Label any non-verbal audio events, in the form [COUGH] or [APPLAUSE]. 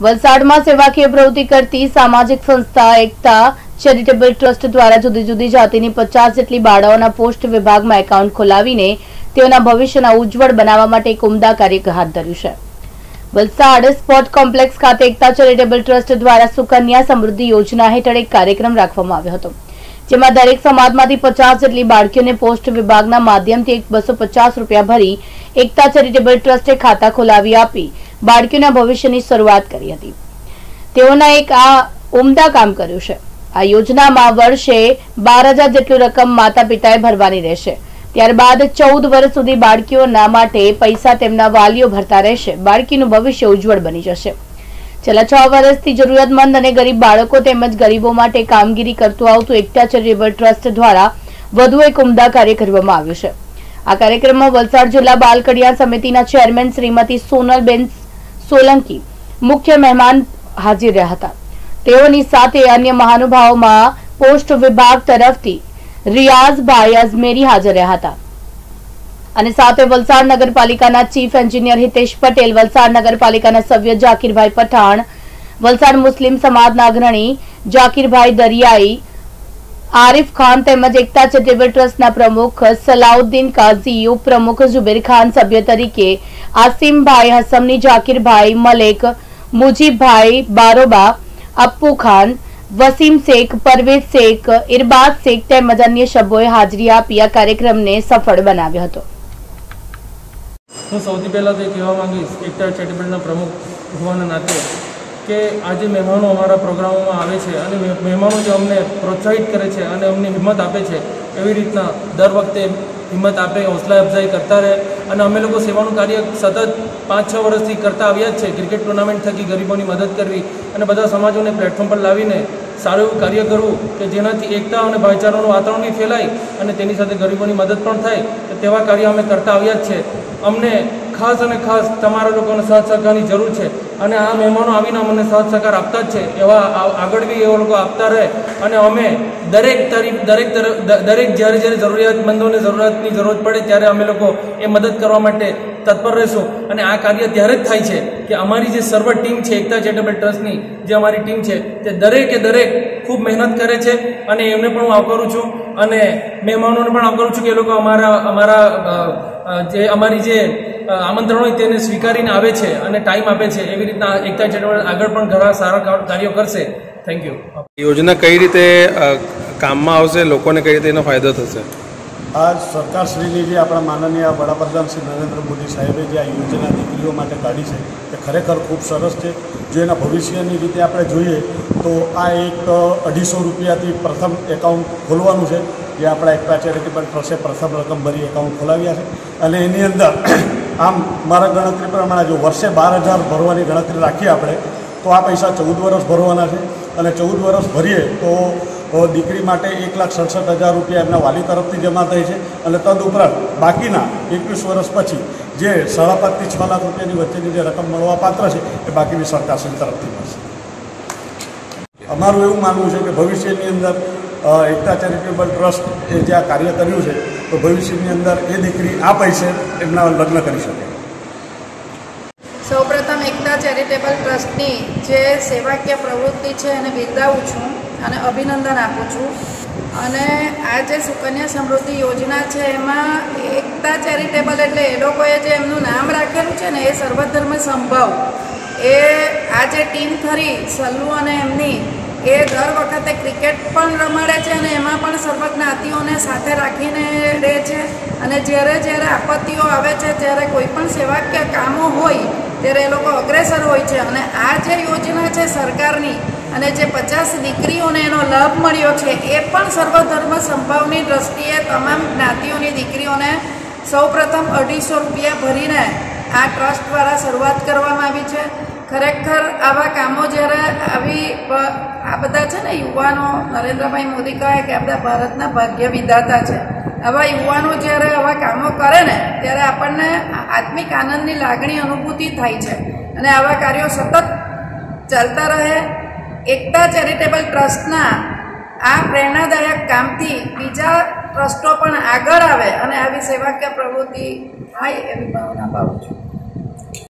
વલસાડમાં સેવાકીય પ્રવૃત્તિ કરતી સામાજિક સંસ્થા એકતા ચેરિટેબલ ટ્રસ્ટ દ્વારા જુદી જુદી જાતિની પચાસ જેટલી બાળાઓના પોસ્ટ વિભાગમાં એકાઉન્ટ ખોલાવીને તેઓના ભવિષ્યના ઉજ્જવળ બનાવવા માટે એક ઉમદા કાર્ય હાથ ધર્યું છે. વલસાડ સ્પોર્ટ કોમ્પ્લેક્સ ખાતે એકતા ચેરિટેબલ ટ્રસ્ટ દ્વારા સુકન્યા સમૃદ્ધિ યોજના હેઠળ એક કાર્યક્રમ રાખવામાં આવ્યો હતો. જેમાં દરેક સમાજમાંથી પચાસ જેટલી બાળકીઓને પોસ્ટ વિભાગના માધ્યમથી એક બસો પચાસ રૂપિયા ભરી એકતા ચેરિટેબલ ટ્રસ્ટે ખાતા ખોલાવી આપી બાળકીઓના ભવિષ્યની શરૂઆત કરી હતી. તેઓના એક આ ઉમદા કામ કર્યું છે. આ યોજનામાં વર્ષે બાર હજાર જેટલી રકમ માતા પિતાએ ભરવાની રહેશે. ત્યારબાદ ચૌદ વર્ષ સુધી બાળકીઓના માટે પૈસા તેમના વાલીઓ ભરતા રહેશે. બાળકીનું ભવિષ્ય ઉજ્જવળ બની જશે. છેલ્લા છ વર્ષથી જરૂરિયાતમંદ અને ગરીબ બાળકો તેમજ ગરીબો માટે કામગીરી કરતું આવતું એકતા ચેરિટેબલ ટ્રસ્ટ દ્વારા વધુ એક ઉમદા કાર્ય કરવામાં આવ્યું છે. આ કાર્યક્રમમાં વલસાડ જિલ્લા બાલ કલ્યાણ સમિતિના ચેરમેન શ્રીમતી સોનલબેન સોલંકી મુખ્ય મહેમાન હાજર રહ્યા હતા. તેઓની સાથે અન્ય મહાનુભાવોમાં પોસ્ટ વિભાગ તરફથી રિયાઝભાઈ અજમેરી હાજર રહ્યા હતા. અને સાથે વલસાડ નગરપાલિકાના ચીફ એન્જિનિયર હિતેશ પટેલ, વલસાડ નગરપાલિકાના સભ્ય જાકીરભાઈ પઠાણ, વલસાડ મુસ્લિમ સમાજના અગ્રણી જાકીરભાઈ દરિયાઈ આરિફ ખાન તેમજ એકતા ચેરિટેબલ ટ્રસ્ટના પ્રમુખ સલાઉદ્દીન કાઝી, ઉપપ્રમુખ ઝુબેર ખાન સભ્ય તરીકે આસિમભાઈ હસમની, જાકીરભાઈ મલેક, મુજીબભાઈ બારોબા, અપ્પુ ખાન, વસીમ શેખ, પરવેઝ શેખ, ઇરબાદ શેખ તેમજ અન્ય સભ્યોએ હાજરી આપી આ કાર્યક્રમને સફળ બનાવ્યો હતો. હું સૌથી પહેલાં તો કહેવા માંગીશ, એકતા ચેરિટેબલના પ્રમુખ હોવાના નાતે કે આજે મહેમાનો અમારા પ્રોગ્રામોમાં આવે છે અને મહે- મહેમાનો જે અમને પ્રોત્સાહિત કરે છે અને અમને હિંમત આપે છે, એવી રીતના દર વખતે હિંમત આપે, હૌસલા અફઝાઈ કરતા રહે અને અમે લોકો સેવાનું કાર્ય સતત પાંચ છ વર્ષથી કરતા આવ્યા જ છે. ક્રિકેટ ટુર્નામેન્ટ થકી ગરીબોની મદદ કરવી અને બધા સમાજોને પ્લેટફોર્મ પર લાવીને સારું એવું કાર્ય કરવું કે જેનાથી એકતા અને ભાઈચારાનું વાતાવરણ બી ફેલાય અને તેની સાથે ગરીબોની મદદ પણ થાય તેવા કાર્ય અમે કરતા આવ્યા જ છે. અમને ખાસ અને ખાસ તમારા લોકોનો સાથ સહકારની જરૂર છે. અને આ મહેમાનો આવીને અમને સાથ સહકાર આપતા જ છે. એવા આગળ બી એવા લોકો આપતા રહે. અને અમે દરેક તારીખ દરેક દરેક જ્યારે જ્યારે જરૂરિયાતમંદોને જરૂરિયાતની જરૂરત પડે ત્યારે અમે લોકો એ મદદ કરવા માટે તત્પર રહેશું. અને આ કાર્ય ત્યારે જ થાય છે કે અમારી જે સર્વ ટીમ છે, એકતા ચેરિટેબલ ટ્રસ્ટની જે અમારી ટીમ છે, તે દરેકે દરેક ખૂબ મહેનત કરે છે. અને એમને પણ હું આવકારું છું. અને મહેમાનોને પણ આવકારું છું કે એ લોકો અમારા અમારા જે અમારી જે આમંત્રણ હોય તેને સ્વીકારીને આવે છે અને ટાઈમ આપે છે એવી રીતના એકતા ચેરિટેબલ આગળ પણ ઘણા સારા કાર્યો કરશે. થેન્ક યુ યોજના કઈ રીતે કામમાં આવશે લોકોને કઈ રીતે એનો ફાયદો થશે? આ સરકારશ્રીની જે આપણા માનનીય વડાપ્રધાન શ્રી નરેન્દ્ર મોદી સાહેબે જે આ યોજના દીકરીઓ માટે કાઢી છે તે ખરેખર ખૂબ સરસ છે. જો એના ભવિષ્યની રીતે આપણે જોઈએ તો આ એક અઢીસો રૂપિયાથી પ્રથમ એકાઉન્ટ ખોલવાનું છે. જે આપણા એકતા ચેરિટેબલ ટ્રસ્ટે પ્રથમ રકમ ભરી એકાઉન્ટ ખોલાવ્યા છે. અને એની અંદર [CLEARS THROAT] આમ મારા ગણતરી પ્રમાણે જો વર્ષે બાર હજાર ભરવાની ગણતરી રાખીએ આપણે, તો આ પૈસા ચૌદ વર્ષ ભરવાના છે. અને ચૌદ વર્ષ ભરીએ તો દીકરી માટે એક લાખ સડસઠ હજાર રૂપિયા એમના વાલી તરફથી જમા થાય છે. અને તદઉપરાંત બાકીના એકવીસ વર્ષ પછી જે સાડા પાંચથી છ લાખ રૂપિયાની વચ્ચેની જે રકમ મળવા પાત્ર છે, એ બાકીની સરકારશ્રી તરફથી મળશે. અમારું એવું માનવું છે કે ભવિષ્યની અંદર એકતા ચેરિટેબલ ટ્રસ્ટ એ જે આ કાર્ય કર્યું છે, તો ભવિષ્યની અંદર એ દીકરી આ પૈસે એમના લગ્ન કરી શકે. સૌપ્રથમ એકતા ચેરિટેબલ ટ્રસ્ટની જે સેવાકીય પ્રવૃત્તિ છે એને બિરદાવું છું અને અભિનંદન આપું છું. અને આ જે સુકન્યા સમૃદ્ધિ યોજના છે, એમાં એકતા ચેરિટેબલ એટલે એ લોકોએ જે એમનું નામ રાખેલું છે ને, એ સર્વધર્મ સંભવ. એ આ જે ટીમ ખરી, સલ્લુ અને એમની એ દર વખતે ક્રિકેટ પણ રમાડે છે અને એમાં પણ સર્વ જ્ઞાતિઓને સાથે રાખીને રહે છે. અને જ્યારે જ્યારે આપત્તિઓ આવે છે ત્યારે કોઈ પણ સેવાકીય કામો હોય, ત્યારે એ લોકો અગ્રેસર હોય છે. અને આ જે યોજના છે સરકારની અને જે પચાસ દીકરીઓને એનો લાભ મળ્યો છે, એ પણ સર્વધર્મ સંભાવની દ્રષ્ટિએ તમામ જ્ઞાતિઓની દીકરીઓને સૌપ્રથમ અઢીસો રૂપિયા ભરીને આ ટ્રસ્ટ દ્વારા શરૂઆત કરવામાં આવી છે. ખરેખર આવા કામો જ્યારે આવી આ બધા છે ને યુવાનો, નરેન્દ્રભાઈ મોદી કહે કે આપણા ભારતના ભાગ્ય વિધાતા છે. આવા યુવાનો જ્યારે આવા કામો કરે ને, ત્યારે આપણને આત્મિક આનંદની લાગણી અનુભૂતિ થાય છે. અને આવા કાર્યો સતત ચાલતા રહે. એકતા ચેરિટેબલ ટ્રસ્ટના આ પ્રેરણાદાયક કામથી બીજા ટ્રસ્ટો પણ આગળ આવે અને આવી સેવાકીય પ્રવૃત્તિ થાય એવી ભાવના પાઉં છું.